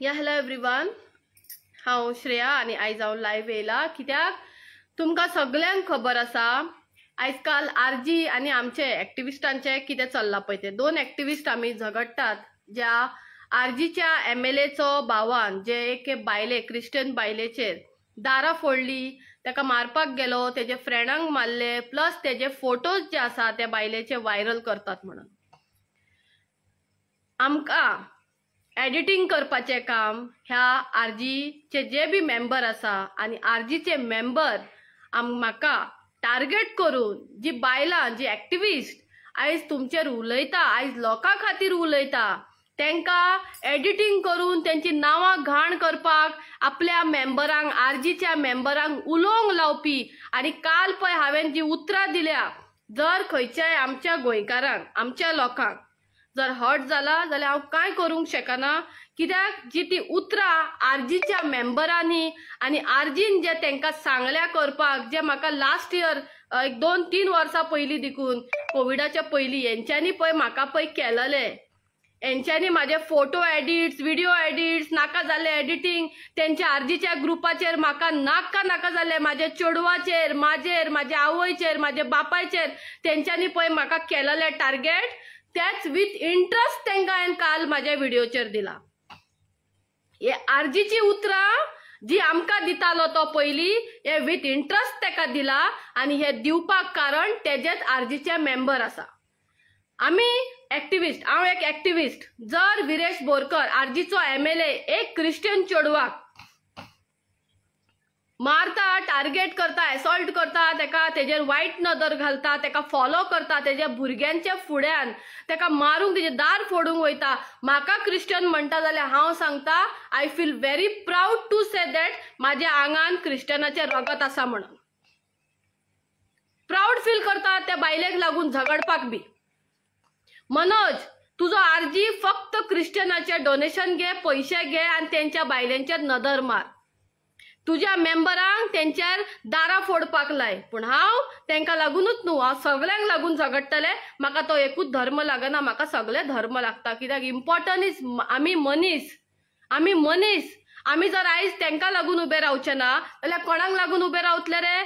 या hello everyone हांव श्रेया आनी आयज हांव लायव्ह येयला. कित्याक? तुमकां सगल्यांक खबर आसा आयज काल आरजी आनी आमचे एक्टिविस्टांचे कितें चल्लां पळय ते. दोन एक्टिविस्ट आमी झगडटात ज्या आरजीच्या एम एल एचो भावान जे एक बायले क्रिश्चन बायलेचेर दारां फोडली ताका मारपाक गेलो तेजे फ्रेंडांक मारले प्लस तेजे फोटोज जे आसा त्या बायलेचे व्हायरल करतात म्हणून. आमकां एडिटींग करपाचें काम ह्या आरजीचे जे बी मेंबर आसा आनी आरजीचे मेंबर आम म्हाका टार्गेट करून जी बायलां जी एक्टिविस्ट आयज तुमचेर उलयता आयज लोकां खातीर उलयता तांकां एडिटींग करून तेंची नांवां घाण करपाक आपल्या मेंबरांक आरजीच्या मेंबरांक उलोवंक लावपी आनी काल पळय हांवें जी उतरां दिल्या जर खंयच्याय आमच्या गोंयकारांक आमच्या लोकांक जर हर्ट जाला जाल्यार हांव कांय करूंक शकना? कित्याक जी ती उतरां आरजीच्या मेंबरांनी आनी आरजीन जे तांकां सांगल्या करपाक जे म्हाका लास्ट इयर एक दोन तीन वर्सां पयलीं देखून कोविडाच्या पयलीं हेंच्यांनी पळय म्हाका पळय केलेले. हेंच्यांनी म्हाजे फोटो एडिट्स व्हिडिओ एडिट्स नाका जाल्ले एडिटींग तेंच्या आरजीच्या ग्रुपाचेर म्हाका नाका नाका जाल्ले म्हाज्या चेडवाचेर म्हाजेर म्हाज्या आवयचेर म्हाज्या बापायचेर तेंच्यांनी पळय म्हाका केलेले टार्गेट त्याच विथ इंटरेस्ट तांकां हांवें काल म्हाज्या व्हिडिओचेर दिला. हे आर्जीची उतरां जी आमकां दितालो तो पयलीं हे विथ इंटरेस्ट ताका दिला आनी हे दिवपाक कारण तेजेच आरजीचे मेंबर आसा आमी एक्टिविस्ट हांव एक एक्टिविस्ट जर विरेश बोरकर आरजीचो एम एल ए एक क्रिश्चन चेडवाक मारता टार्गेट करता एसॉल्ट करता तेका तेजेर वायट नदर घालता तेका फॉलो करता तेज्या भुरग्यांच्या फुड्यान तेका मारूंक तेजें दार फोडूंक वयता. म्हाका क्रिश्चन म्हणटा जाल्यार हांव सांगता I feel very proud to say that म्हाज्या आंगान क्रिश्चनाचें रगत आसा म्हणून. प्राऊड फील करता त्या बायलेक लागून झगडपाक बी. मनोज तुजो आरजी फक्त क्रिश्चनाचे डोनेशन घे पयशे घे आनी तेंच्या बायलेंचेर नदर मार. तुज्या मेंबरांक तेंचेर दारां फोडपाक लाय पूण हांव तांकां लागूनच न्हू हांव सगल्यांक लागून झगडटलें म्हाका तो एकूच धर्म लागना. म्हाका सगळे धर्म लागता. कित्याक? इम्पॉर्टंट इज आमी मनीस. आमी मनीस. आमी जर आयज तांकां लागून उबे रावचे ना जाल्यार कोणाक लागून उबे रावतले रे?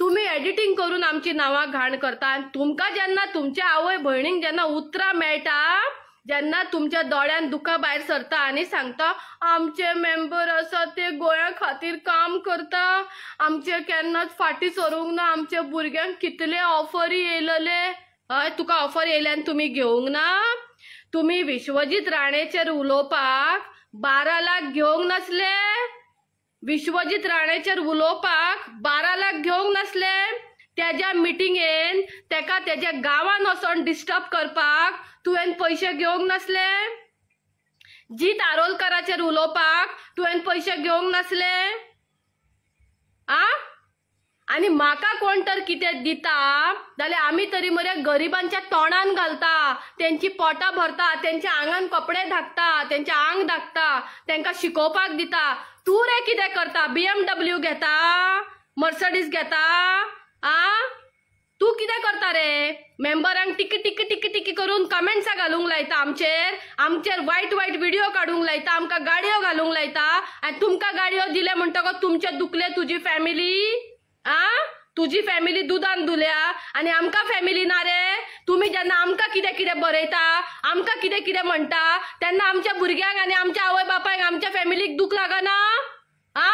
तुमी एडिटींग करून आमची नांवां घाण करता. आनी तुमकां जेन्ना तुमच्या आवय भयणीक जेन्ना उतरां मेळटा जेन्ना तुमच्या दोळ्यान दुखा भायर सरता आनी सांगता आमचे मेंबर आसा ते गोंया खातीर काम करता. आमचे केन्नाच फाटी सरूंक ना. आमच्या भुरग्यांक कितले ऑफरी येयलले. हय तुका ऑफर येयल्यान तुमी घेवंक ना. तुमी विश्वजीत राणेचेर उलोवपाक बारा लाख घेवंक नासले. विश्वजीत राणेचेर उलोवपाक बारा लाख घेवंक नासले. त्याच्या मिटिंगेन तेका तेज्या गांवान वचोन डिस्टर्ब करपाक तुवें पयशे घेवंक नासले. जीत आरोलकराचेर उलोवपाक तुवें पयशे घेवंक नासले. आ? आनी म्हाका कोण तर कितें दिता जाल्यार आमी तरी मरे गरिबांच्या तोंडान घालता तेंची पोटां भरता तेंच्या आंगान कपडे धाकता तेंच्या आंग धाकता तेंकां शिकोवपाक दिता. तूं रे कितें करता? बीएमडब्ल्यू घेता? मर्सडीज घेता? आ? तू कितें करता रे? मेंबरांक टिकी टिकी टिकी टिकी करून कमेंट्सां घालूंक लायता आमचेर. आमचेर वायट वायट व्हिडिओ काडूंक लायता आमकां गाडयो घालूंक लायता. आनी तुमकां गाडयो दिले म्हणटकच तुमचे दुखले तुजी फॅमिली आ? तुजी फॅमिली दुदान दुल्या. आनी आमकां फॅमिली ना रे. तुमी जेन्ना आमकां कितें कितें बरयता आमकां कितें कितें म्हणटा तेन्ना आमच्या भुरग्यांक आनी आमच्या आवय बापायक आमच्या फॅमिलीक दूख लागना आ?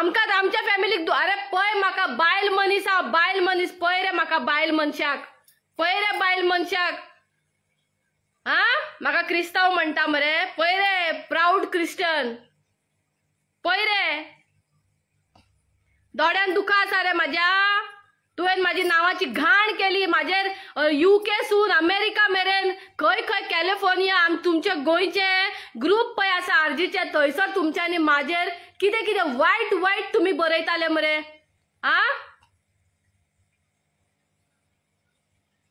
आमकां आमच्या फॅमिलीक दु- अरे पळय म्हाका बायल मनीस हा बायल मनीस पळय रे म्हाका बायल मनशाक पळय रे बायल मनशाक. हा म्हाका क्रिस्तांव म्हणटा मरे पळय रे प्राऊड क्रिस्टन पळय रे. दोड्यान दुखा आसा रे म्हाज्या. तुवें म्हाजी नांवाची घाण केली म्हाजेर युके सून अमेरिका मेरेन खंय खंय कॅलिफोर्निया तुमचे गोंयचे. ग्रुप पळय आसा आरजीचे थंयसर तुमच्यांनी म्हाजेर कितें कितें वायट वायट तुमी बरयताले मरे. आ?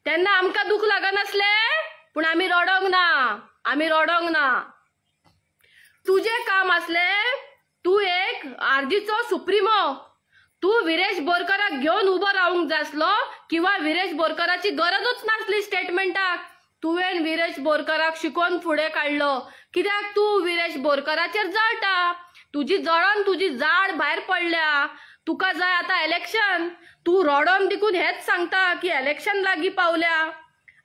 तेन्ना आमकां दूख लागनासले पूण आमी रडोंक ना आमी रडोंक ना. तुजें काम आसलें तूं एक आरजीचो सुप्रिमो. तूं विरेश बोरकराक घेवन उबो रावूंक जाय आसलो किंवा विरेश बोरकराची गरजूच नासली स्टेटमेंटाक तुवें विरेश बोरकाराक शिकोवन फुडें काडलो कित्याक तूं विरेश बोरकाराचेर जळटा तुजी जळोन तुजी जाड भायर पडल्या. तुका जाय आतां इलेक्शन तूं रडोन देखून हेच सांगता की इलेक्शन लागीं पावल्या.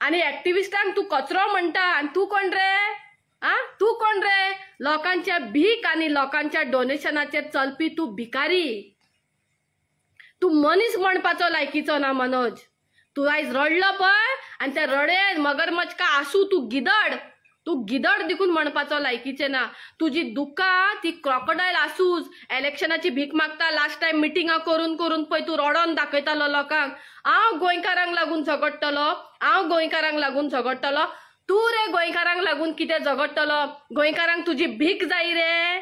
आनी एक्टिविस्टांक तूं कचरो म्हणटा. आनी तूं कोण रे? आ? तूं कोण रे? लोकांच्या भीक आनी लोकांच्या डोनेशनाचेर चलपी तूं भिकारी. तूं मनीस म्हणपाचो लायकीचो ना मनोज. तूं आयज रडलो पळय आनी त्या रडे मगरमच्छ का आसूं तूं गिदड. तूं गिदड देखून म्हणपाचो लायकीचें ना. तुजी दुकां ती क्रोकोडायल आसूच इलेक्शनाची भीक मागता लास्ट टायम मिटिंगां करून करून पळय तूं रडोन दाखयतालो लोकांक. हांव गोंयकारांक लागून झगडटलो. हांव गोंयकारांक लागून झगडटलो. तूं रे गोंयकारांक लागून कितें झगडटलो? गोंयकारांक तुजी भीक जाय रे.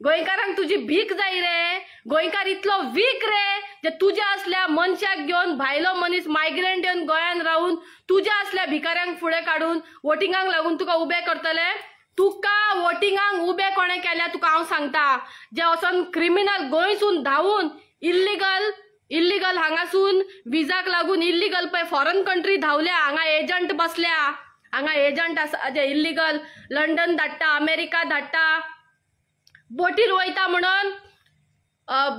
गोंयकारांक तुजी भीक जाय रे. गोंयकार इतलो वीक रे जे तुज्या असल्या मनशाक घेवन भायलो मनीस मायग्रंट येवन गोंयान रावून तुज्या असल्या भिकाऱ्यांक फुडें काडून वोटिंगाक लागून तुका उबें करतले? तुका वोटिंगाक उबें कोणें केल्या तुका हांव सांगता. जे वचोन क्रिमिनल गोंयसून धांवून इल्लिगल इल्लिगल हांगासून विजाक लागून इल्लिगल पळय फॉरेन कंट्री धांवल्या हांगा एजंट बसल्या. हांगा एजंट आसा जे इल्लिगल लंडन धाडटा अमेरिका धाडटा. बोटीर वयता म्हणून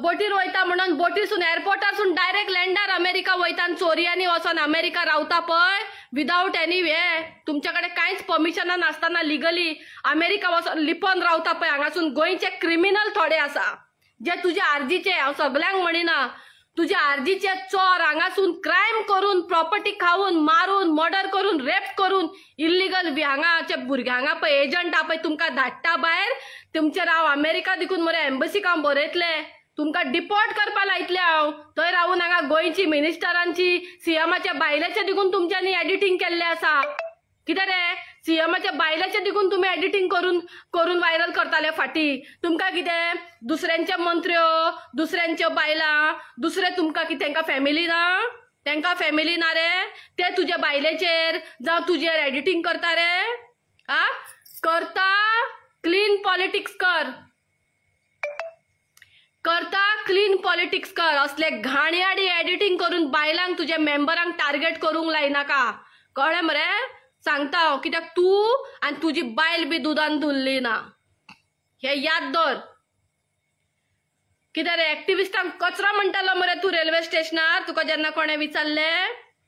बोटीर वयता म्हणून बोटीसून एअरपोर्टारसून डायरेक्ट लँडार अमेरिका वयता आनी चोरयांनी वचोन अमेरिका रावता पळय. विदाऊट एनी हे तुमच्या कडेन कांयच परमिशनां नासतना लिगली अमेरिका वचोन लिपोन रावता पळय. हांगासून गोंयचे क्रिमिनल थोडे आसा. जे तुजे आर्जीचे हांव सगल्यांक म्हणिना तुझ्या आर्जीचे चोर हांगासून क्रायम करून प्रॉपर्टी खावून मारून मर्डर करून रेप करून इल्लिगल हांगाच्या भुरग्यां हांगा पळय एजंट हा पळय तुमकां धाडटा भायर तुमचेर हांव अमेरिका देखून मरे एम्बसीक हांव बरयतले. तुमकां डिपोर्ट करपा लायतले हांव. थंय रावून हांगा गोंयची मिनिस्टरांची सीएमाच्या बायलेचे देखून तुमच्यांनी एडिटींग केल्लें आसा. कितें रे? सीएमाच्या बायलाचे देखून तुमी एडिटींग करून करून व्हायरल करताले फाटी. तुमकां कितें? दुसऱ्यांच्या मंत्र्यो दुसऱ्यांच्या बायलां दुसरे तुमकां कितें? तांकां फॅमिली ना? तांकां फॅमिली ना रे? ते तुज्या बायलेचेर जावं तुजेर एडिटींग करता रे. आ? करता क्लीन पॉलिटिक्स कर. करता क्लीन पॉलिटिक्स कर. असले घाणयाडी एडिटींग करून बायलांक तुज्या मेंबरांक टार्गेट करूंक लायनाका. कळ्ळें मरे? सांगता हांव कित्याक तूं आनी तुजी बायल बी दुदान धुल्ली ना. हे याद दवर कितें रे एक्टिविस्टांक कचरो म्हणटालो मरे तूं रेल्वे स्टेशनार तुका जेन्ना कोणें विचारलें?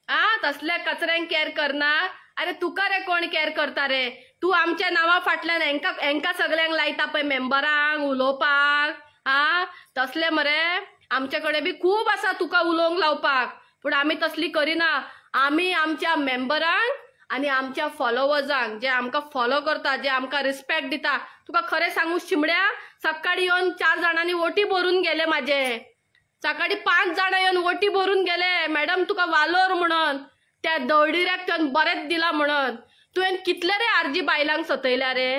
आ तसल्या कचऱ्यांक कॅर करना अरे तुका रे कोण कॅर करता रे? तूं आमच्या नांवा फाटल्यान हांकां हांकां सगल्यांक लायता पळय मेंबरांक उलोवपाक. आ तसले मरे आमचे कडेन बी खूब आसा तुका उलोवंक लावपाक. पूण आमी तसली करिना. आमी आमच्या मेंबरांक आनी आमच्या फॉलोवर्सांक जे आमकां फॉलो करता जे आमकां रिस्पेक्ट दिता तुका खरें सांगू शिमड्या सकाळी येवन चार जाणांनी वोटी भरून गेले म्हाजे सकाळी पांच जाणां येवन वोटी भरून गेले. मॅडम तुका वालोर म्हणून त्या दवडिऱ्याक तुवें बरेंच दिला म्हणून. तुवें कितले रे आरजी बायलांक सतयल्या रे?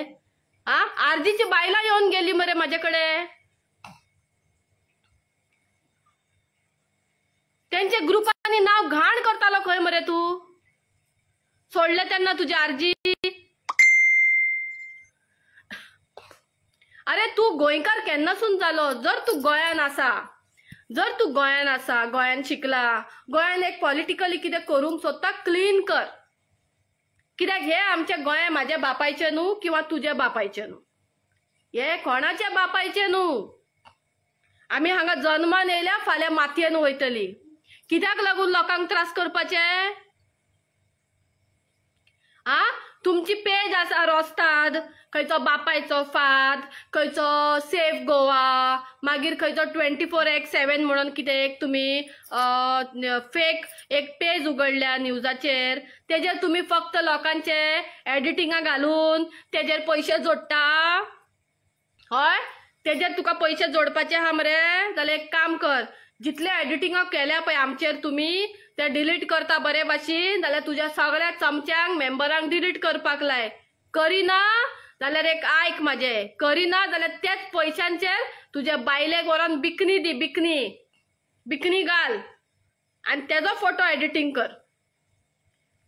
आ? आरजीची बायलां येवन गेली मरे म्हाजे कडेन तेंचे ग्रुपांनी नाव घाण करतालो खंय मरे तूं? सोडलं तेन्ना तुजी आरजी. अरे तू गोंयकार केन्नासून जालो जर तू गोयान आसा जर तू गोयान आसा गोयान शिकला गोंयान एक पॉलिटिकली कितें करूंक सोदता क्लीन कर. कित्याक हे आमच्या गोंया म्हाज्या बापायचे न्हू किंवा तुज्या बापायचे न्हू? हे कोणाच्या बापायचे न्हू? आमी हांगा जल्मान येयल्या फाल्यां मातयेन वयतली. कित्याक लागून लोकांक त्रास करपाचे? आ? तुमची पेज आसा रोस्ताद खंयचो बापायचो फाद खंयचो सेफ गोवा मागीर खंयचो ट्वेंटी फोर एक्स सेवन म्हणून कितें एक तुमी फेक एक पेज उगडल्या न्यूजाचेर. तेजेर तुमी फक्त लोकांचे एडिटिंगा घालून तेजेर पयशे जोडटा. हय? तेजेर तुका पयशे जोडपाचे आहा मरे. जाल्यार एक काम कर. जितले एडिटिंग केल्या पळय आमचेर तुमी ते डिलीट करता बरे भाशेन जाल्यार तुज्या सगळ्या चमच्यांक मेंबरांक डिलीट करपाक लाय. करिना जाल्यार एक आयक म्हाजे. करिना जाल्यार तेच पयशांचेर तुज्या बायलेक व्हरोन बिकनी दी बिकनी. बिकनी घाल. आनी तेजो फोटो एडिटींग कर.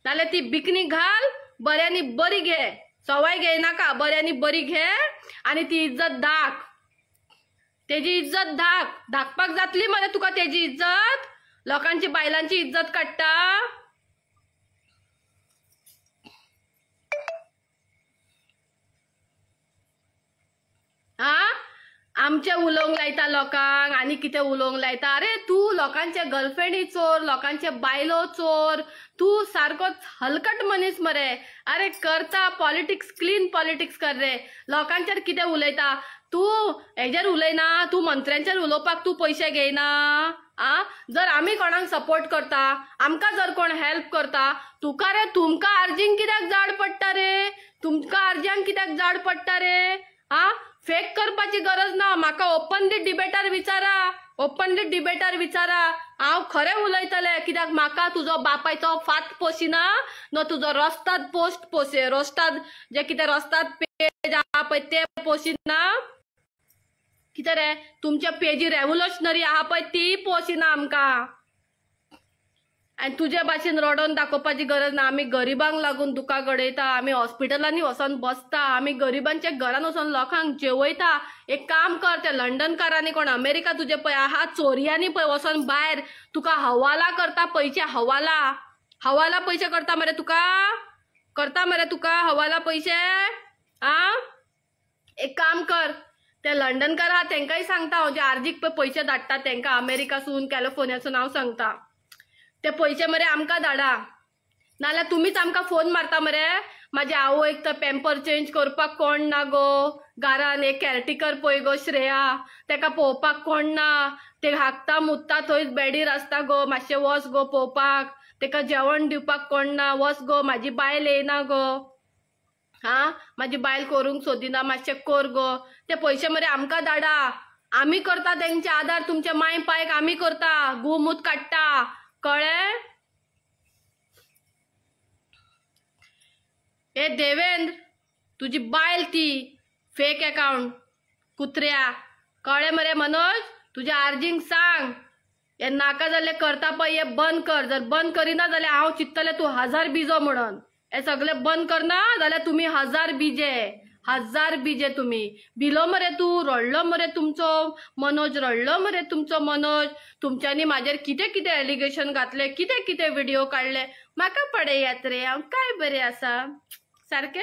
जाल्यार ती बिकनी घाल बऱ्यांनी बरी घे. सवाय घेयनाका बऱ्यांनी बरी घे आनी ती इज्जत धाक तेजी इज्जत धाक धाकपाक जातली मरे तुका तेजी इज्जत? लोकांची बायलांची इज्जत काढता हा? आमचे उलोवंक लायता लोकांक आनी कितें उलोवंक लायता? अरे तूं लोकांचे गर्लफ्रेंडी चोर लोकांचे बायलो चोर. तूं सारकोच हलकट मनीस मरे. अरे करता पॉलिटिक्स क्लीन पॉलिटिक्स कर रे. लोकांचेर कितें उलयता? तूं हेजेर उलयना तूं मंत्र्यांचेर उलोवपाक तूं पयशे घेयना आ जर आमी कोणाक सपोर्ट करता आमकां जर कोण हेल्प करता तुका रे तुमकां आर्जींक कित्याक जाड पडटा रे तुमकां आर्ज्यांक कित्याक जाड पडटा रे आ फेक करपाची गरज ना म्हाका ओपनली डिबेटार विचारा ओपनली डिबेटार विचारा हांव खरें उलयतलें कित्याक म्हाका तुजो बापायचो फात पोशिना न तुजो रस्ताद पोस्ट पोसे रस्ताद जे कितें रस्ताद पेज आहा पळय ते पोशिना कितें रे तुमच्या पेजी रेव्होल्युशनरी आहा पळय ती पोशिना आमकां. आनी तुजे भाशेन रडोन दाखोवपाची गरज ना. आमी गरिबांक लागून दुकां घडयता आमी हॉस्पिटलांनी वचोन बसता. आमी गरिबांच्या घरान वचोन लोकांक जेवयता. एक काम कर ते लंडनकारांनी कोण अमेरिका तुजे पळय आहा चोरयांनी पळय वचोन भायर तुका हवाला करता पयशे हवाला. हवाला पयशे करता मरे तुका. करता मरे तुका हवाला पयशे आ? एक काम कर. ते लंडनकार हा तेंकाय सांगता हांव जे आर्जीक पळय पयशे धाडटा तेंकां अमेरिकासून कॅलिफोर्नियासून हांव सांगता. ते पयशे मरे आमकां धाडा नाल्यार तुमीच आमकां फोन मारता मरे. म्हाज्या आवयक तर पॅम्पर चेंज करपाक कोण ना गो. घरान एक कॅरटिकर पळय गो श्रेया. तेका पळोवपाक कोण ना. ते हाकता मुत्ता थंयच बेडीर आसता गो. मातशें वच गो पळोवपाक. तेका जेवण दिवपाक कोण ना. वच गो. म्हाजी बायल येयना गो. हा? म्हाजी बायल करूंक सोदिना. मातशें कर गो. ते पयशे मरे आमकां धाडा आमी करता तेंचे आदार तुमचे माय पायक आमी करता. गोमूत काडटा कळ्ळें ए देवेंद्र तुजी बायल ती. Fake account. कुत्र्या. कळ्ळें मरे मनोज? तुझ्या आर्जींक सांग. हे नाका जाल्ले करता पळय हे बंद कर. जर बंद करिना जाल्यार हांव चिंततलें तूं हजार बिजो म्हणून. हे सगळे बंद करना जाल्यार तुमी हजार बिजे. हजार बीजे तुमी भिलो मरे तूं रडलो मरे तुमचो मनोज रडलो मरे तुमचो मनोज. तुमच्यांनी म्हाजेर कितें कितें एलिगेशन घातले कितें कितें व्हिडिओ काडले म्हाका पडयात रे हांव काय बरें आसा सारकें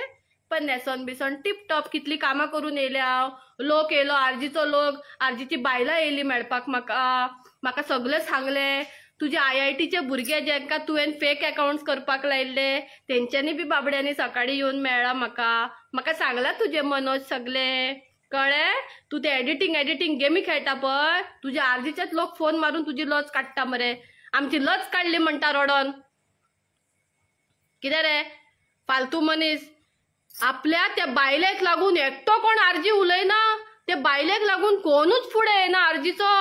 पण न्हेसोन बिसोन टिप टॉप कितली कामां करून येयले हांव लोक येयलो आरजीचो लोक आरजीची बायलां येयली मेळपाक म्हाका म्हाका सगळें सांगलें. तुजे आय आय टीचे भुरगे ज्यांना तुवें फेक अकाउंट्स करपाक लायिल्ले तेंच्यांनी बी बाबड्यांनी सकाळी येवन मेळ्ळा म्हाका म्हाका सांगलां तुजे मनोज सगलें कळ्ळें तूं तें एडिटींग एडिटींग गेमी खेळटा पळय तुज्या आरजीचेच लोक फोन मारून तुजी लज काडटा मरे. आमची लज काडली म्हणटा रडोन. कितें रे? फालतू मनीस. आपल्या त्या बायलेक लागून एकटो कोण आरजी उलयना? ते बायलेक लागून कोणूच फुडें येना आरजीचो?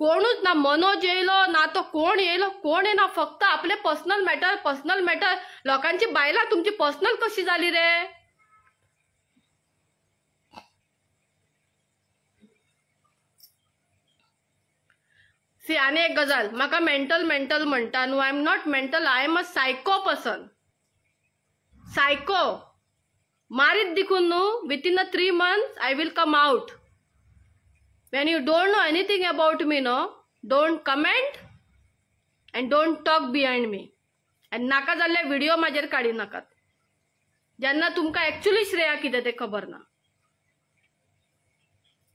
कोणूच ना मनोज येयलो ना तो कोण येयलो कोण येना फक्त आपले पर्सनल मॅटर पर्सनल मॅटर लोकांची बायलां तुमची पर्सनल कशी जाली रे? सी आनी एक गजाल म्हाका मेंटल मेंटल म्हणटा न्हू I am not mental I am a psycho person psycho मारीत देखून न्हू within a three months I will come out when you don't know anything about me no don't comment and don't talk behind me आनी नाका जाल्ले video म्हाजेर काडी नाकात जेन्ना तुमकां एक्चुली श्रेया कितें तें खबर ना.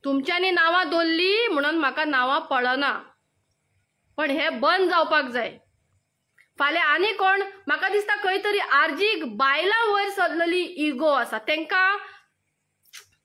तुमच्यांनी नांवां दोल्ली म्हणून म्हाका नांवां पडना पण हे बंद जावपाक जाय. फाल्यां आनी कोण? म्हाका दिसता खंय तरी आर्जीक बायलां वयर सरलेली इगो आसा. तेंकां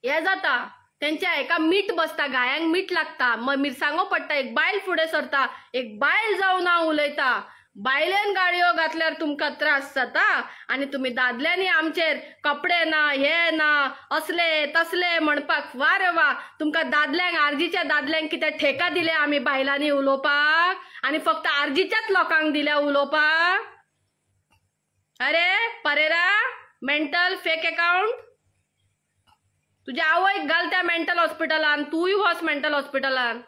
हे जाता. तेंच्या एका मीठ बसता गायांक मीठ लागता. मग मिरसांगो पडटा एक बायल फुडें सरता एक बायल जावन हांव उलयता. बायलेन गाडयो घातल्यार तुमकां त्रास जाता? आनी तुमी दादल्यांनी आमचेर कपडे ना हे ना असले तसले म्हणपाक वा रे वा तुमकां दादल्यांक आर्जीच्या दादल्यांक कितें ठेका दिले आमी बायलांनी उलोवपाक? आनी फक्त आर्जीच्याच लोकांक दिल्या उलोवपाक? अरे परेरा मेंटल फेक अकाउंट? तुज्या आवयक घाल त्या मेंटल हॉस्पिटलान तूंय वच मेंटल हॉस्पिटलान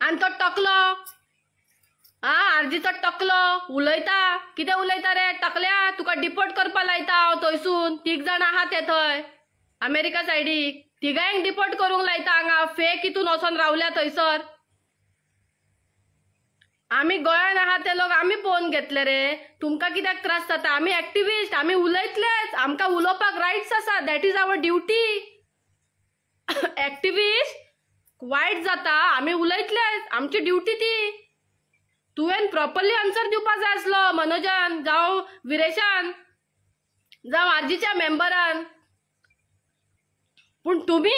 आनी तो टकलो. आ आरजीचो टकलो. उलयता. कितें उलयता रे? टकल्या. तुका डिपोर्ट करपा लायता हांव थंयसून तीग जाण आहा ते थंय. अमेरिका सायडीक. तिगांक डिपोर्ट करूंक लायता हांगा. फेक हितून वचोन रावल्या थंयसर. आम्ही गोंयान आहात ते लोक आम्ही पळोवन घेतले रे. तुमकां कित्याक त्रास जाता? आम्ही ऍक्टिव्हिस्ट आम्ही उलयतलेच. आमकां उलोवपाक रायट्स आसा. That is our duty activist वायट जाता. आम्ही उलयतलेच. आमची ड्युटी ती. तुवें प्रॉपरली आन्सर दिवपाक जाय आसलो मनोजान जावं विरेशान. जावं आजीच्या मेंबरान पूण तुमी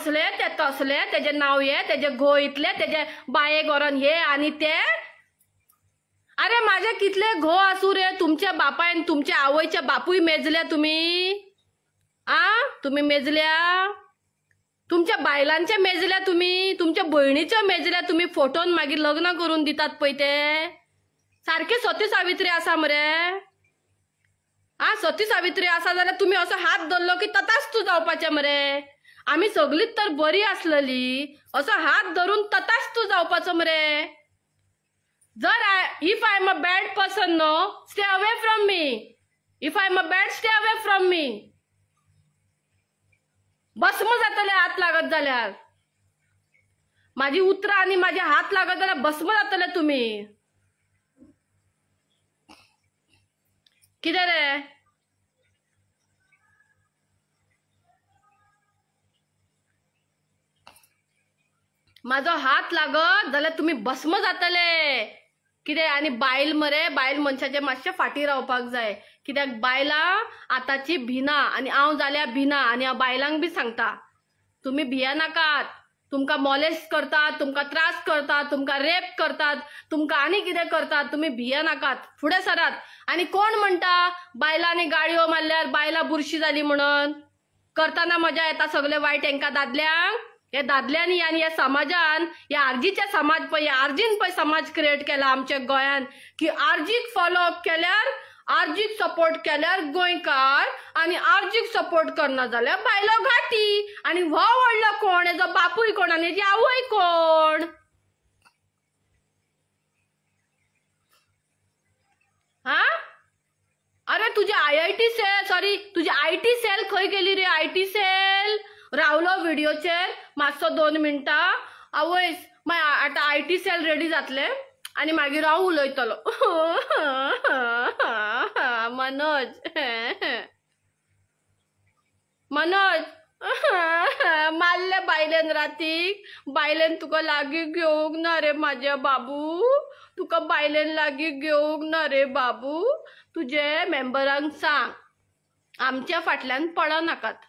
असले ते तसले त्याचे नाव ये त्याचे घो इतले तेजे बाये गोरन हे आणि ते? अरे माझे कितले घो असू रे तुमच्या बापायन तुमच्या आवयच्या बापूय मेजल्या तुम्ही? आ? तुम्ही मेजल्या? तुमच्या बायलांच्या मेजल्या तुम्ही? तुमच्या बहिणीच्या मेजल्या तुम्ही? फोटोन मागीर लग्न करून दितात पळय ते. सारखे सती सावित्री आसा मरे. आ सती सावित्री आसा जाल्यार तुमी असो हात धरलो की तताच तू जावपाचें मरे. आमी सगळीच तर बरी आसलेली असो हात धरून तताच तू जावपाचो मरे जर I if I am a bad person no stay away from me if I am a bad stay away from me भस्म जातले हात लागत जाल्यार माझी उतरां आणि माझे हात लागत जाल्यार भस्म जातले तुम्ही. कितें रे? माझा हात लागत जाल्यार तुम्ही भस्म जातले. कितें आनी बायल मरे बायल मनशाचे मातशे फाटी रावपाक जाय. कित्याक बायलां आतांची भिना आनी हांव जाल्या भिना आनी हांव बायलांक बी सांगता. तुम्ही भिया नाकात. तुमकां मॉलेस्ट करतात तुमकां त्रास करतात तुमकां रेप करतात तुमकां आनी कितें करतात तुमी भिया नाकात. फुडें सरात. आनी कोण म्हणटा बायलांनी गाडयो मारल्यार बायलां बुरशी जाली म्हणून? करतना मजा येता सगळे वायट हांकां दादल्यांक हे दादल्यांनी आनी ह्या समाजान ह्या आरजीच्या समाज पळय ह्या आरजीन पळय समाज क्रिएट केला आमच्या गोंयान. की आरजीक फॉलोअप केल्यार आरजीक सपोर्ट केल्यार गोंयकार आनी आरजीक सपोर्ट करना जाल्यार बायलो घाटी. आनी हो व्हडलो कोण हेजो बापूय कोण आनी हेजी आवय कोण? हा? अरे तुझी I I T cell sorry तुझी आय टी सेल खंय गेली रे? I T sale? रावलो व्हिडिओचेर मातसो दोन मिनटां. आवयस मागीर आतां आय टी सेल रेडी जातले. आनी मागीर हांव उलयतलो मनोज. मनोज. मारले बायलेन रातीक बायलेन तुका लागीं घेवंक ना रे म्हाजे बाबू. तुका बायलेन लागीं घेवंक ना रे बाबू. तुजे मेंबरांक सांग. आमच्या फाटल्यान पडनाकात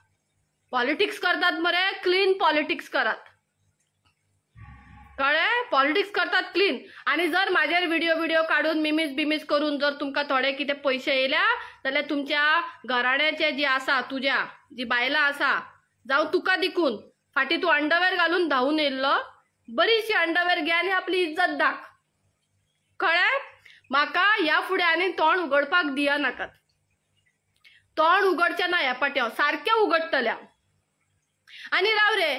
पॉलिटिक्स करतात मरे क्लीन पॉलिटिक्स करात कळ्ळें पॉलिटिक्स करतात क्लीन आणि जर म्हाजेर व्हिडिओ व्हिडिओ काडून मिमीज बिमीज करून जर तुमकां थोडे कितें पयशे येयल्या जाल्यार तुमच्या घराण्याचे जी आसा तुज्या जी बायलां आसा जावं तुका देखून. फाटी तूं अंडरवेअर घालून धांवून येयल्लो बरीशी अंडरवेअर घे आनी आपली इज्जत दाख. कळ्ळें म्हाका ह्या फुडें आनी तोंड उगडपाक दिया नाकात तोंड उगडचें ना ह्या पाट्यां सारकें उगडटलें हांव आनी राव रे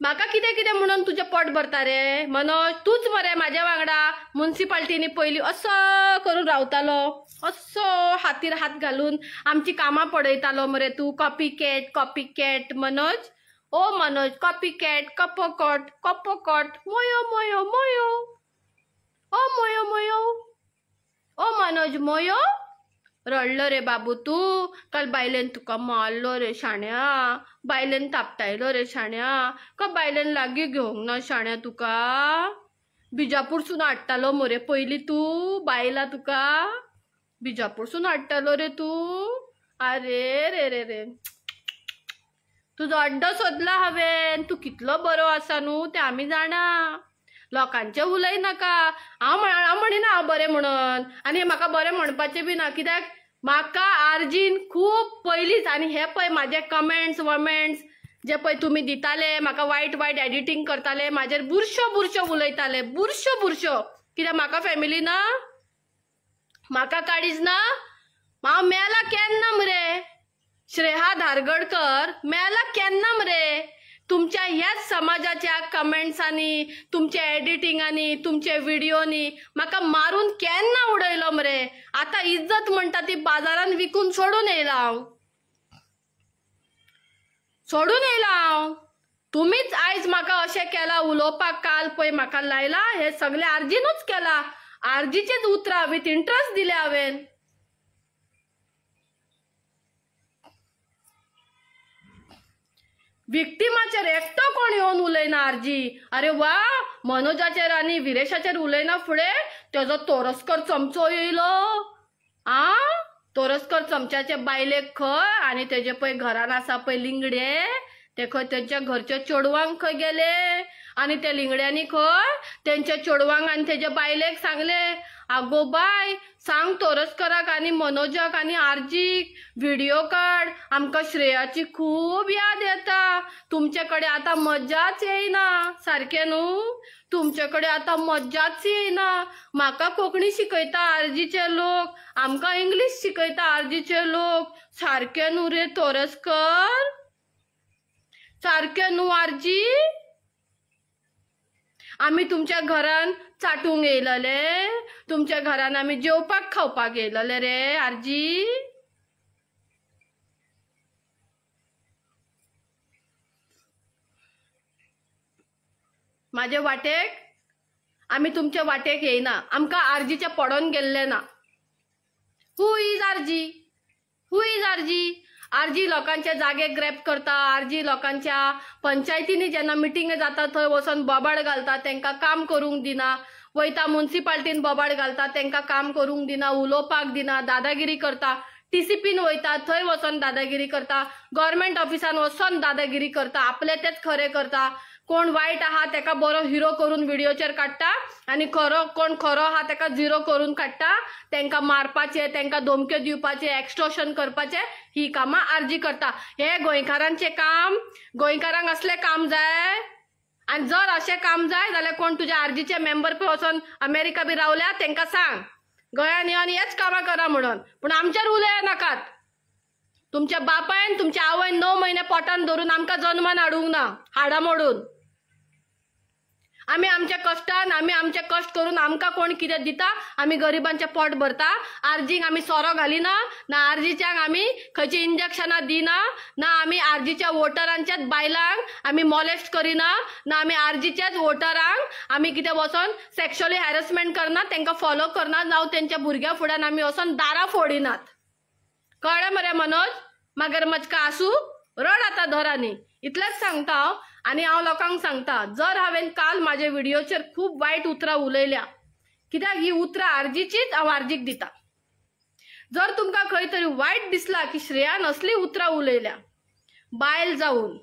म्हाका कितें कितें म्हणून तुजें पोट भरता रे? मनोज तूच मरे म्हाज्या वांगडा मुन्सिपाल्टीनी पयलीं असो करून रावतालो. असो हातीर हात घालून आमची कामां पडयतालो मरे तूं. Copy cat copy cat Manoj. ओ मनोज कॉपी कॅट कपोकॉट कपोकॉट. मोयो मोयो मोयो. ओ मोयो मोयो. ओ मनोज मोयो. रडलो रे बाबू तू काल बायलेन तुका मारलो रे शाण्या. बायलेन तापतायलो रे शाण्या. का बायलेन लागीं घेवंक ना शाण्या तुका? बिजापूरसून हाडटालो मरे पयलीं तू बायला तुका. बिजापूरसून हाडटालो रे तू. अरे रे रे रे. तुजो अड्डो सोदला हांवें तूं कितलो बरो आसा न्हू तें आमी जाणा. लोकांचे उलय नाका. हांव म्हण हांव म्हणिना हांव बरें म्हणून. आनी म्हाका बरें म्हणपाचें बी ना. कित्याक? म्हाका आर्जीन खूब पयलींच आनी हे पळय म्हाजे कमेंट्स वमेंट्स जे पळय तुमी दिताले म्हाका वायट वायट एडिटींग करताले म्हाजेर बुरश्यो बुरश्यो उलयताले बुरश्यो बुरश्यो कित्याक म्हाका फॅमिली ना? म्हाका काडीच ना? हांव मेला केन्ना मरे श्रेहा धारगडकर मेला केन्ना मरे तुमच्या ह्याच समाजाच्या कमेंट्सांनी तुमच्या एडिटिंगांनी तुमच्या व्हिडिओनी म्हाका मारून केन्ना उडयलो मरे? आतां इज्जत म्हणटा ती बाजारान विकून सोडून येयला हांव सोडून येयला हांव तुम्हीच आयज म्हाका अशें केला उलोवपाक काल पळय म्हाका लायला हे सगळे आर्जीनूच केला. आर्जीचेच उतरां विथ इंट्रस्ट दिले हांवें विक्टिमाचेर एकटो कोण येवन उलयना आरजी? अरे वा मनोजाचेर आनी विरेशाचेर उलयना फुडें तेजो तोरस्कर चमचो येयलो हो. आ? तोरस्कर चमच्याचे बायलेक खंय आनी तेजे पळय घरान आसा पळय लिंगडे? ते खंय तेंच्या घरच्या चेडवांक खंय गेले. आनी त्या लिंगड्यांनी खंय तेंच्या चेडवांक आनी तेजे बायलेक सांगले आगो बाय सांग तोरस्कराक आनी मनोजाक आनी आर्जीक व्हिडिओ काड आमकां श्रेयाची खूब याद येता. तुमचे कडेन आतां मज्जाच येयना सारकें न्हू तुमचे कडेन आतां मज्जाच येयना म्हाका कोंकणी शिकयता आर्जीचे लोक. आमकां इंग्लीश शिकयता आर्जीचे लोक. सारकें न्हू रे तोरस्कर सारकें न्हू आर्जी? आमी तुमच्या घरान चाटूंक येयलले. तुमच्या घरान आमी जेवपाक खावपाक येयलले रे आरजी. म्हाजे वाटेक? आमी तुमच्या वाटेक येयना आमकां आर्जीचे पडोन गेल्ले ना. Who is RG. Who is RG. RG लोकांचे जागे ग्रॅप करता आरजी लोकांच्या पंचायतींनी जेन्ना मिटींग जाता थंय वचोन बोबाड घालता तांकां काम करूंक दिना. वयता मुन्सिपाल्टीन बोबाड घालता तांकां काम करूंक दिना उलोवपाक दिना दादागिरी करता. टीसीपीन वयता थंय वचोन दादागिरी करता. गव्हर्मेंट ऑफिसान वचोन दादागिरी करता. आपले तेच खरें करता. कोण वायट आहा तेका बरो हिरो करून व्हिडिओचेर काडटा आनी खरो कोण खरो आहा तेका झिरो करून काडटा तांकां मारपाचे तांकां धमक्यो दिवपाचे एक्स्टोशन करपाचे ही कामां आर्जी करता. हे गोंयकारांचें काम गोंयकारांक असले काम जाय. आनी जर अशें काम जाय जाल्यार कोण तुज्या आर्जीचे मेंबर पळय वचोन अमेरिका बी रावल्या तांकां सांग. गोंयान येवन हेच कामां करा म्हणून. पूण आमचेर उलया नाकात. तुमच्या बापायन तुमच्या आवयन णव म्हयने पोटान धरून आमकां जन्मान हाडूंक ना हाडां मोडून आमी आमच्या कश्टान आमी आमचे कश्ट करून आमकां कोण कितें दिता? आमी गरिबांचें पोट भरता. आर्जींक आमी सोरो घालिना. ना आर्जीच्यांक आमी खंयची इंजेक्शनां दिना. ना आमी आर्जीच्या वोटरांच्याच बायलांक आमी मॉलेस्ट करिना. ना आमी आर्जीच्याच वोटरांक आमी कितें वचोन सेक्शुअली हॅरसमेंट करना तांकां फॉलो करना. जावं तेंच्या भुरग्या फुड्यान आमी वचोन दारां फोडिनात. कळ्ळें मरे मनोज? मागीर मचका आसूं? रड आतां धरांनी. इतलेंच सांगता हांव. आनी हांव लोकांक सांगता जर हांवें काल म्हाजे व्हिडिओचेर खूब वायट उतरां उलयल्या कित्याक ही उतरां आर्जीचीच हांव आर्जीक दिता? जर तुमकां खंय तरी वायट दिसला की श्रेयान असली उतरां उलयल्या बायल जावन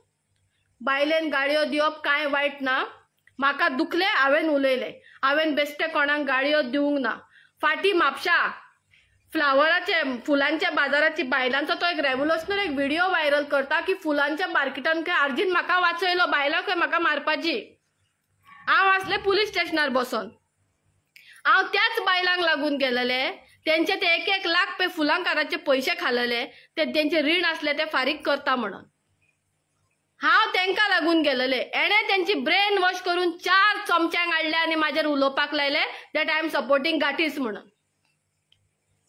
बायलेन गाडयो दिवप कांय वायट ना? म्हाका दुखले हांवें उलयलें हांवें बेश्टे कोणाक गाडयो दिवंक ना. फाटीं म्हापशा फ्लावराचे फुलांच्या बाजाराची बायलांचो तो एक रेव्होल्युशनर एक व्हिडिओ व्हायरल करता की फुलांच्या मार्केटान खंय आर्जीन म्हाका वाचयलो बायलां खंय म्हाका मारपाची? हांव आसलें पुलीस स्टेशनार बसोन. हांव त्याच बायलांक लागून गेलेले तेंचे ते एक एक लाख पे फुलांकाराचे पयशे खालले ते तेंचे रीण आसले ते फारीक करता म्हणून. हांव तांकां लागून गेलेले एणे तेंची ब्रेन वॉश करून चार चमच्यांक हाडले आनी म्हाजेर उलोवपाक लायले दॅट आय एम सपोर्टींग गाटीस म्हणून.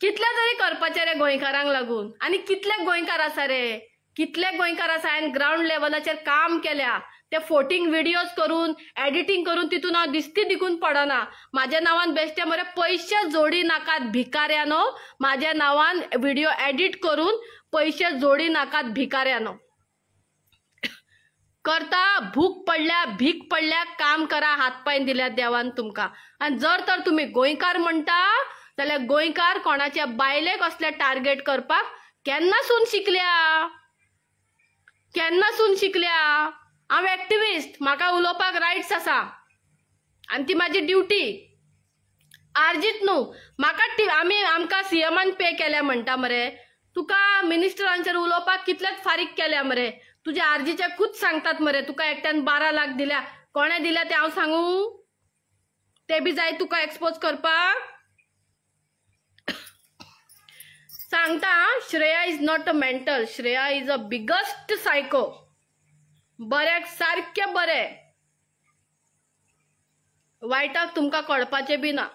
कितल्या तरी करपाचे रे गोंयकारांक लागून? आनी कितले गोंयकार आसा रे? कितले गोंयकार आसा हांवें ग्रावंड लेवलाचेर काम केल्या. ते फोटींग व्हिडिओज करून एडिटींग करून तितून हांव दिसती दिकून पडना. म्हाज्या नांवान बेश्टे मरे पयशे जोडी नाकात भिकाऱ्यानो. म्हाज्या नांवान व्हिडिओ एडिट करून पयशे जोडी नाकात भिकाऱ्यानो. करता भूक पडल्या भीक पडल्या काम करा हातपाय दिल्या देवान तुमकां. आनी जर तर तुमी गोंयकार म्हणटा जाल्यार गोंयकार कोणाच्या बायलेक असले टार्गेट करपाक केन्नासून शिकल्या? केन्नासून शिकल्या? हांव एक्टिविस्ट म्हाका उलोवपाक रायट्स आसा. आनी ती म्हाजी ड्युटी आर्जीत न्हू म्हाका आमी आमकां सीएमान पे केल्या म्हणटा मरे. तुका मिनिस्टरांचेर उलोवपाक कितलेच फारीक केल्या मरे. तुज्या आर्जीचे खूद सांगतात मरे तुका एकट्यान बारा लाख दिल्या. कोणे दिल्या ते हांव सांगू? ते बी जाय तुका एक्सपोज करपाक? सांगता Shreya is not a mental Shreya is a biggest psycho बऱ्याक सारकें बरें वायटाक तुमकां कळपाचें बी ना.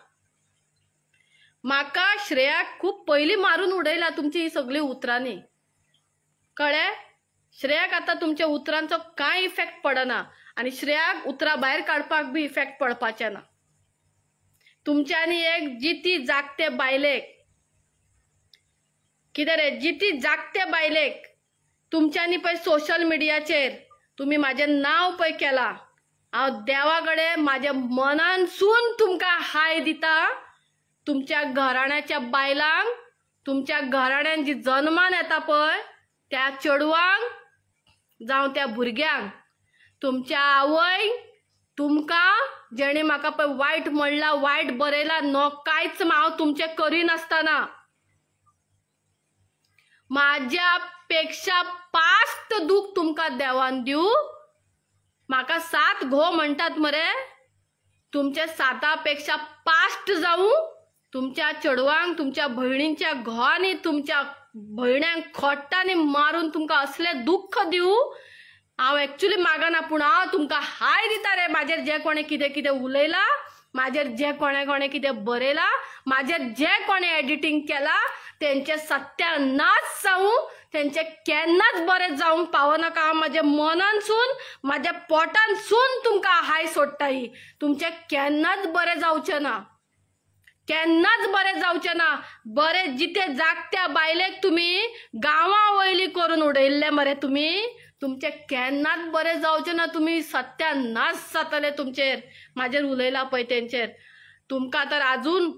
म्हाका श्रेयाक खूब पयलीं मारून उडयला तुमची ही सगळीं उतरांनी. कळ्ळें? श्रेयाक आता तुमच्या उतरांचो कांय इफेक्ट पडना आनी श्रेयाक उतरां भायर काडपाक बी इफेक्ट पडपाचें ना. तुमच्यांनी एक जिती जागते बायलेक. कितें रे जिती जागते बायलेक तुमच्यांनी पळय सोशल मिडियाचेर तुमी म्हाजें नांव पळय केलां. हांव देवा कडेन म्हाज्या मनानसून तुमकां हाय दिता. तुमच्या घराण्याच्या बायलांक तुमच्या घराण्यान जी जन्मान येता पळय त्या चेडवांक जावं त्या भुरग्यांक तुमच्या आवयक तुमकां जेणे म्हाका पळय वायट म्हणला वायट बरयला नो कांयच हांव तुमचें करिनासतना म्हाज्या पेक्षा पास्ट दूख तुमकां देवान दिवं म्हाका सात घो म्हणटात मरे. तुमच्या साता पास्ट जाऊ. तुमच्या चेडवांक तुमच्या भयणींच्या घोवांनी तुमच्या भयण्यांक खोट्टांनी मारून तुमकां असले दुख्ख दिवं हांव एक्चुली मागना पूण हांव तुमकां हाय दिता रे. म्हाजेर जे कोणें कितें कितें उलयलां म्हाजेर जे कोणें कोणें कितें बरयलां म्हाजेर जे कोणें एडिटींग केलां तेंचे सत्यानाश जावं त्यांचे केन्नाच बरें जावंक पावनाका हांव म्हाज्या मनानसून म्हाज्या पोटानसून तुमकां हाय सोडटा ही तुमचें केन्नाच बरें जावचें ना. केन्नाच बरें जावचें ना. बरें जितें जागत्या बायलेक तुमी गांवां वयली करून उडयल्ले मरे तुमी तुमचें केन्नाच बरें जावचें ना. तुमी सत्यानाश जातले तुमचेर म्हाजेर उलयला पळय तेंचेर तुमकां तर आजून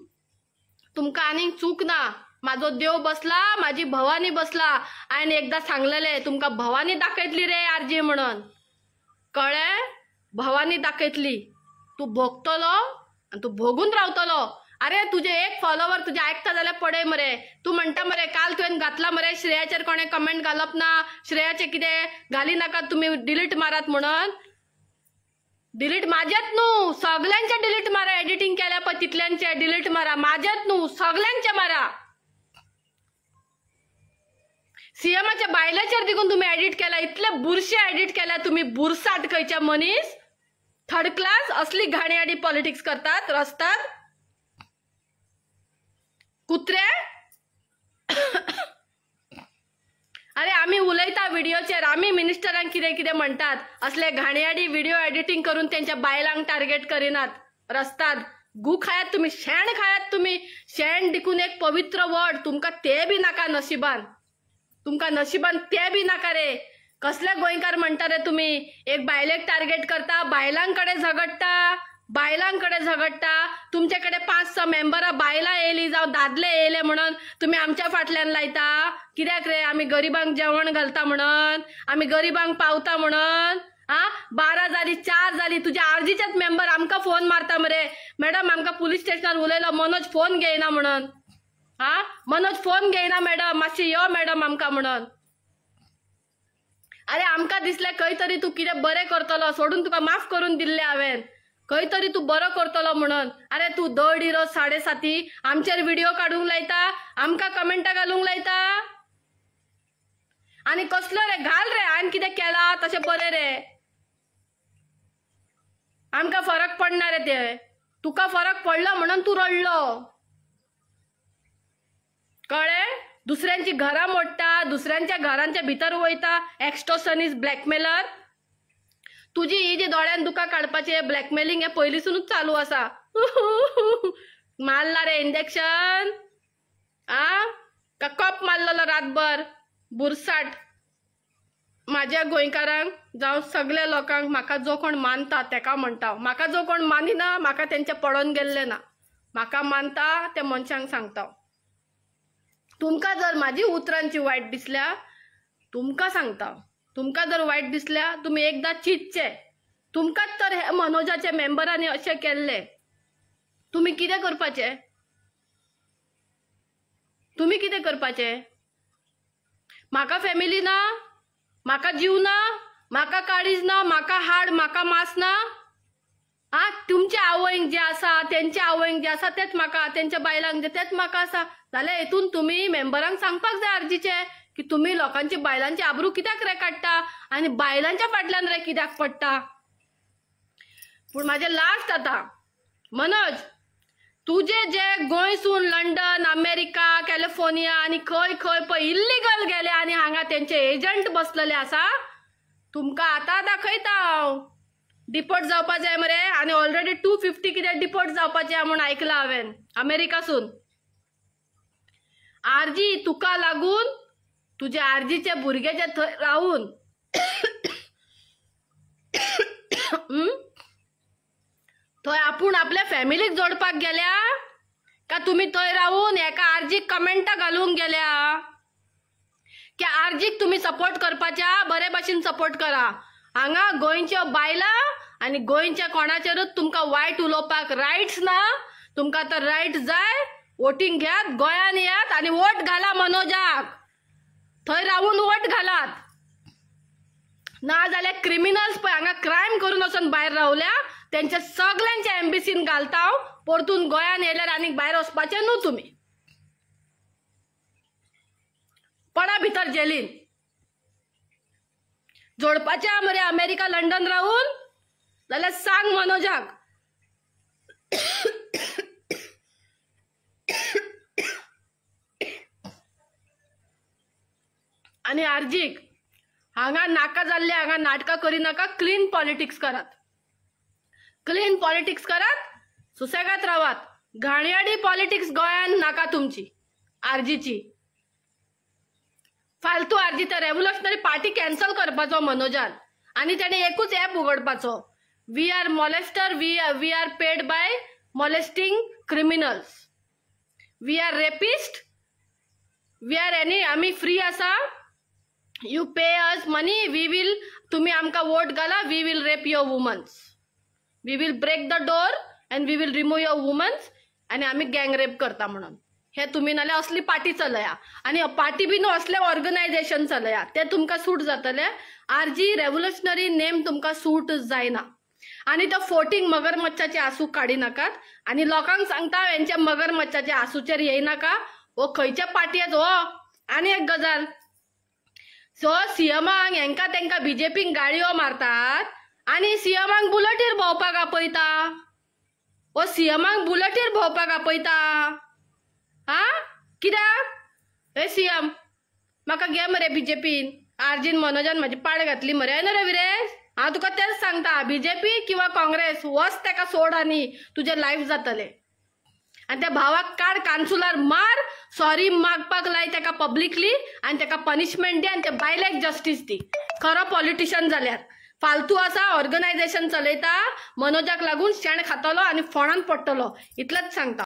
तुमकां आनीक चूक ना. म्हाजो देव बसला म्हाजी भवानी बसला. आणि एकदां सांगलेलें तुमकां भवानी दाखयतली रे आरजी म्हणून. कळ्ळें भवानी दाखयतली. तूं भोगतलो आनी तूं भोगून रावतलो. अरे तुझे एक फॉलोवर तुझे आयकता जाल्यार पडय मरे. तूं म्हणटा मरे काल तुवें घातला मरे. श्रेयाचेर कोणें कमेंट घालप ना. श्रेयाचे कितें घाली नाकात तुमी डिलीट मारात म्हणून. डिलीट माझ्यात न्हू सगळ्यांचे डिलीट मारा. एडिटिंग केल्या पळय तितल्यांचे डिलीट मारा. माझ्यात न्हू सगल्यांचे मारा. सीएमाच्या बायलाचेर देखून तुम्ही एडिट केला इतले बुरशे एडिट केल्या तुम्ही बुरसाट खंयच्या मनीस थर्ड क्लास असली घाणेआडी पॉलिटिक्स करतात रस्त्यात. कुत्रे. अरे आम्ही उलयता व्हिडिओचेर आम्ही मिनिस्टरांक कितें कितें म्हणटात असले घाणयाडी व्हिडिओ एडिटिंग करून त्यांच्या बायलांक टार्गेट करिनात रस्त्यात. गू खायात तुम्ही शेण खायात तुम्ही. शेण दिकून एक पवित्र वड तुमकां ते बी नाका नशिबान. तुमकां नशिबान ते बी नाका रे. कसले गोंयकार म्हणटा रे तुमी एक बायलेक टार्गेट करता बायलांकडे झगडटा बायलांकडे झगडटा तुमच्याकडे पाच स मेंबरां बायलां येयलीं जावं दादले येयले म्हणून तुम्ही आमच्या फाटल्यान लायता. कित्याक रे? आमी गरिबांक जेवण घालता म्हणून आमी गरिबांक पावता म्हणून. आ? बारा जाली चार जाली तुज्या आर्जीच्याच मेंबर आमकां फोन मारता मरे. मॅडम आमकां पुलीस स्टेशनार उलयलो मनोज फोन घेयना म्हणून. हा? मनोज फोन घेयना मॅडम मातशी यो मॅडम आमकां म्हणून. अरे आमकां दिसलें खंय तरी तूं कितें बरें करतलो. सोडून तुका माफ करून दिल्लें हांवें खंय तरी तूं बरो करतलो म्हणून. अरे तूं दड इरो साडेसाती आमचेर व्हिडिओ काडूंक लायता? आमकां कमेंटा घालूंक लायता? आनी कसलो रे? घाल रे. हांवें कितें केला? तशें बरें रे. आमकां फरक पडना रे ते. तुका फरक पडलो म्हणून तूं रडलो. कळ्ळें दुसऱ्यांची घरां मोडटा दुसऱ्यांच्या घरांच्या भितर वयता एक्स्टोसन इज ब्लॅकमेलर तुजी ही जी दोळ्यान दुका काडपाचें ब्लॅकमेलिंग हे पयलींसूनच चालू आसा मारला रे इंजेक्शन आ? का कप मारलेलो रातभर? बुरसाट. म्हाज्या गोंयकारांक जावं सगल्या लोकांक म्हाका जो कोण मानता तेका म्हणटा म्हाका जो कोण मानिना म्हाका तेंचे पडोन गेल्ले ना म्हाका मानता त्या मनशांक सांगता तुमकां जर म्हाजी उतरांची वायट दिसल्या तुमकां सांगता. तुमका तुमकां जर वायट दिसल्या तुमी एकदां चिंतचे. तुमकांच तर हे मनोजाचे मेंबरांनी अशें केल्ले तुमी कितें करपाचे? तुमी कितें करपाचे? म्हाका फॅमिली ना म्हाका जीव ना म्हाका काळीज ना म्हाका हाड म्हाका मास ना. आ तुमच्या आवयंक जे आसा तेंच्या आवयंक जे आसा तेच म्हाका तेंच्या बायलांक जे तेच म्हाका आसा. जाल्यार हेतून तुमी मेंबरांक सांगपाक जाय आरजीचे की तुम्ही लोकांची बायलांची आबरू कित्याक रे काडटा आनी बायलांच्या फाटल्यान रे कित्याक पडटा पूण म्हाजें लास्ट आतां मनोज तुझे जे गोंयसून लंडन अमेरिका कॅलिफोर्निया आनी खंय खंय पळय इल्लिगल गेले आनी हांगा तेंचे एजंट बसलेले आसा तुमकां आतां दाखयता हांव डिपोर्ट जावपा जाय मरे आनी ऑलरेडी टू फिफ्टी कितें डिपोर्ट जावपाचे म्हूण आयकलां हांवें अमेरिकासून. आरजी तुका लागून तुजे आरजीचे भुरग्याच्या थंय रावून थंय आपूण आपल्या फॅमिलीक जोडपाक गेल्या? का तुमी थंय रावून एका आरजीक कमेंटां घालूंक गेल्या? की आरजीक तुमी सपोर्ट करपाच्या बरे भाशेन सपोर्ट करा. हांगा गोंयच्या बायलां आनी गोंयच्या कोणाचेरूच तुमकां वायट उलोवपाक रायट्स ना. तुमकां तर रायट जाय. वोटींग घेयात गोंयान येयात आनी वोट घाला मनोजाक. थंय रावून वोट घालात. ना जाल्यार क्रिमिनल्स पळय हांगा क्रायम करून वचून भायर रावल्या तेंच्या सगल्यांच्या एम्बेसीन घालता हांव परतून गोंयान येयल्यार आनी भायर वचपाचें न्हू तुमी पडा भितर जेलीन. जोडपाचें आहा मरे अमेरिका लंडन रावून जाल्यार सांग मनोजाक. आनी आर्जीक हांगा नाका जाल्ले हांगा नाटकां करिनाका क्लीन पॉलिटिक्स करात. क्लीन पॉलिटिक्स करात सुसेगात रावात. घाणयाडी पॉलिटिक्स गोंयान नाका तुमची आरजीची. फालतू आरजी तर रेव्होल्युशनरी पार्टी कॅन्सल करपाचो मनोजान आनी ताणें एकूच app उगडपाचो we are molester we we are paid by molesting criminals we are rapist we are any आमी फ्री आसा you pay us money we will तुम्ही आमकां वोट घाला we will rape your womans we will break the door and we will remove your womans आणि आम्ही गँग rape करता म्हणून. हे तुम्ही नाल्यार असली पार्टी चलया. आणि पार्टी बी न्हू असले ऑर्गनायझेशन चलया. ते तुमकां सूट जातले. आर जी रेव्होल्युशनरी नेम तुमकां सूट जायना. आणि तो फोटींग मगरमच्छाचे आसू काढी नाकात. आणि लोकांक सांगता यांच्या मगरमच्छाचे आसूचेर येयनाका हो खंयच्या पाटयेत हो. आनी एक गजाल. सो सीएमांक हेंका तेंका बीजेपीक गाळयो मारतात. आणि सीएमांक बुलेटीर भोंवपाक आपयता. हो, वो सीएमांक बुलेटीर भोंवपाक आपयता. हा? कित्याक? हे सीएम म्हाका घे मरे बीजेपीन. आर्जीन मनोजान म्हाजी पाड घातली मरे. न्हू रे विरेश? हांव तुका तेच सांगता बीजेपी किंवा काँग्रेस वच तेका सोड आनी तुझे लायफ जातलें. आनी त्या भावाक काड कान्सुलार मार सॉरी मागपाक लाय तेका पब्लिकली आनी तेका पनिशमेंट दी आनी त्या बायलेक जस्टीस दी. खरो पॉलिटिशियन जाल्यार फालतू आसा ऑर्गनायझेशन चलयता मनोजाक लागून शेण खातलो आनी फोंडान पडटलो इतलेंच सांगता.